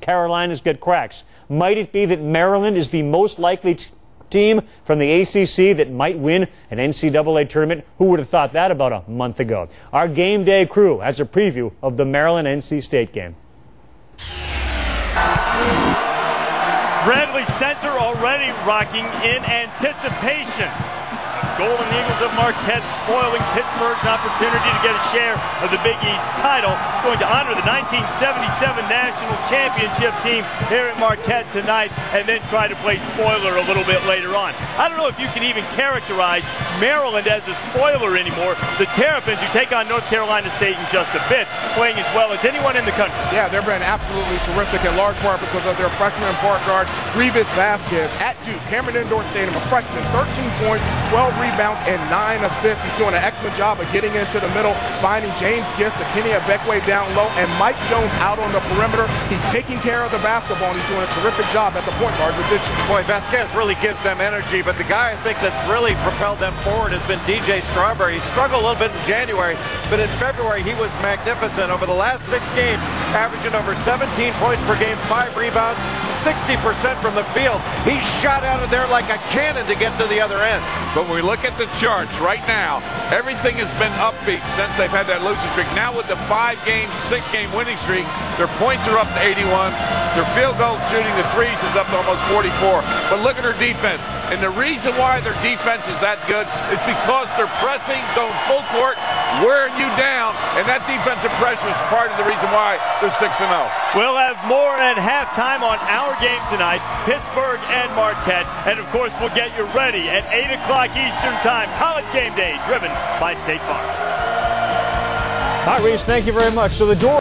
Carolinas get cracks. Might it be that Maryland is the most likely team from the ACC that might win an NCAA tournament? Who would have thought that about a month ago? Our game day crew has a preview of the Maryland NC State game. Bradley Center already rocking in anticipation. Golden Eagles of Marquette spoiling Pittsburgh's opportunity to get a share of the Big East title. Going to honor the 1977 National Championship team here at Marquette tonight and then try to play spoiler a little bit later on. I don't know if you can even characterize Maryland as a spoiler anymore. The Terrapins, who take on North Carolina State in just a bit, playing as well as anyone in the country. Yeah, they've been absolutely terrific in large part because of their freshman point guard, Greivis Vasquez, at Duke, Cameron Indoor Stadium, a freshman, 13 points, 12 rebounds, and 9 assists. He's doing an excellent job of getting into the middle, finding James Gist, the Kenny Ibekwe down low, and Mike Jones out on the perimeter. He's taking care of the basketball, and he's doing a terrific job at the point guard position. Boy, Vasquez really gives them energy, but the guy I think that's really propelled them forward has been DJ Strawberry. He struggled a little bit in January, but in February he was magnificent. Over the last six games, averaging over 17 points per game, five rebounds, 60% from the field. He shot out of there like a cannon to get to the other end. But when we look at the charts right now, everything has been upbeat since they've had that losing streak. Now with the five-game, six-game winning streak, their points are up to 81. Their field goal shooting, the threes, is up to almost 44. But look at their defense. And the reason why their defense is that good is because they're pressing, going full court, wearing you down, and that defensive pressure is part of the reason why they're 6 0. We'll have more at halftime on our game tonight, Pittsburgh and Marquette. And of course, we'll get you ready at 8 o'clock Eastern Time. College Game Day, driven by State Farm. All right, Rece, thank you very much. So the door